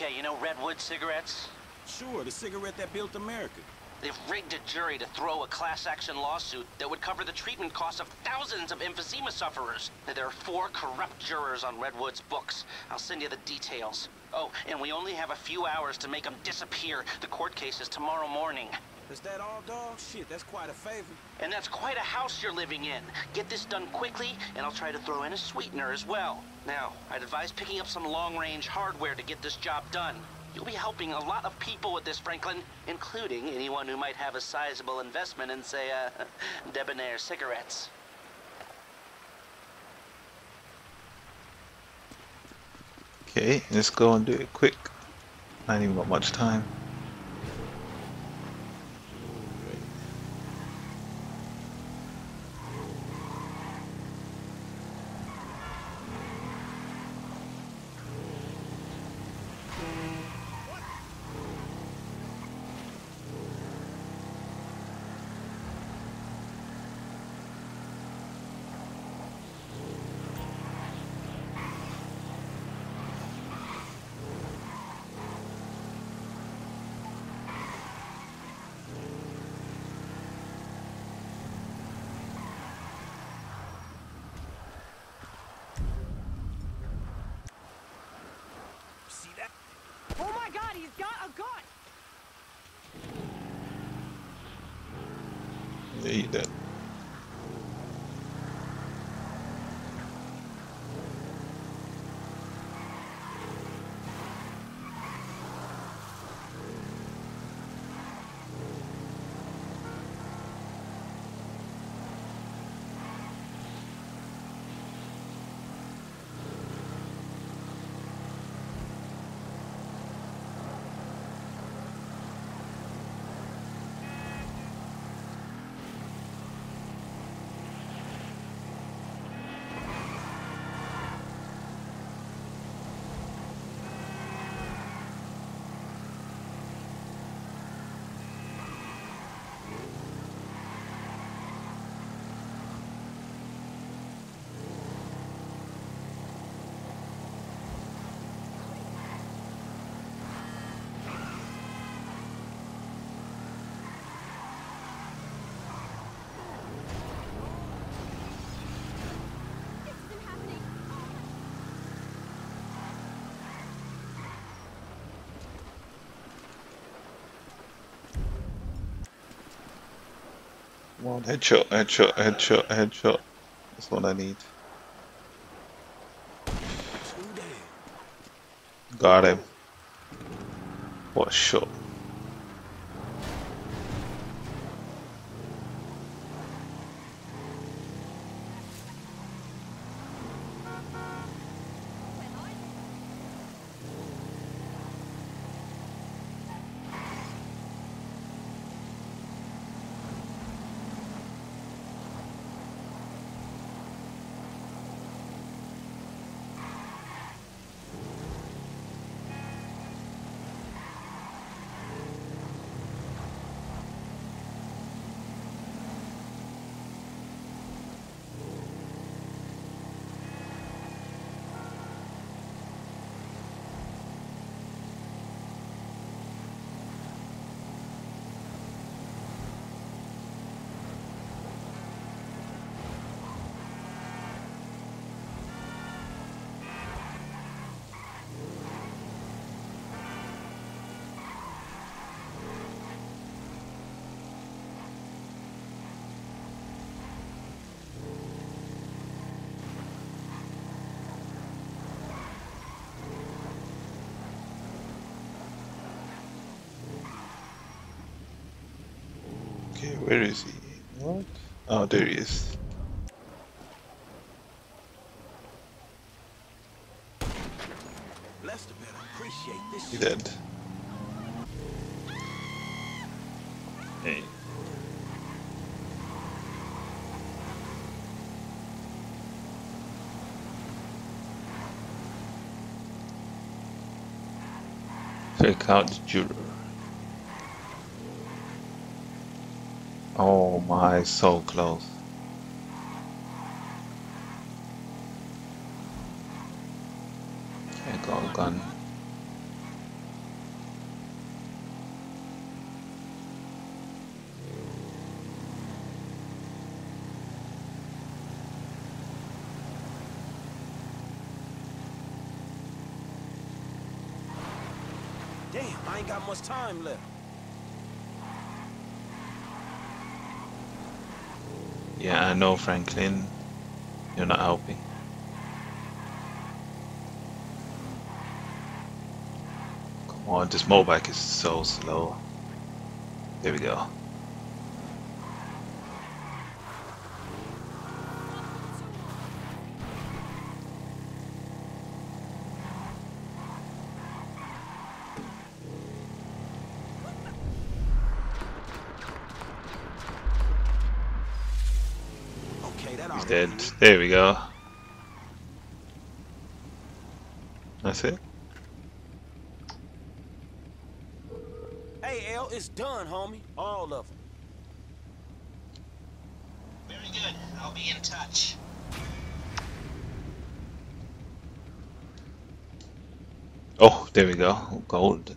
Okay, you know Redwood cigarettes? Sure, the cigarette that built America. They've rigged a jury to throw a class action lawsuit that would cover the treatment costs of thousands of emphysema sufferers. There are four corrupt jurors on Redwood's books. I'll send you the details. Oh, and we only have a few hours to make them disappear. The court case is tomorrow morning. Is that all, dog? Shit, that's quite a favor. And that's quite a house you're living in. Get this done quickly, and I'll try to throw in a sweetener as well. Now, I'd advise picking up some long-range hardware to get this job done. You'll be helping a lot of people with this, Franklin, including anyone who might have a sizable investment in, say, uh, Debonair cigarettes. Okay, let's go and do it quick. I ain't even got much time. See that? Oh my god, he's got a gun! Yeah, you dead. One headshot, headshot, headshot, headshot. That's what I need. Got him. What a shot. Okay, where is he? What? Oh, there he is. Lester appreciate this He shit. dead. Hey. Take out the juror. eyes so close. I got a gun. Damn, I ain't got much time left. Yeah, I know, Franklin. You're not helping. Come on, this motorbike is so slow. There we go. Okay, that He's dead. There we go. That's it. Hey, L, it's done, homie. All of them. Very good. I'll be in touch. Oh, there we go. Gold.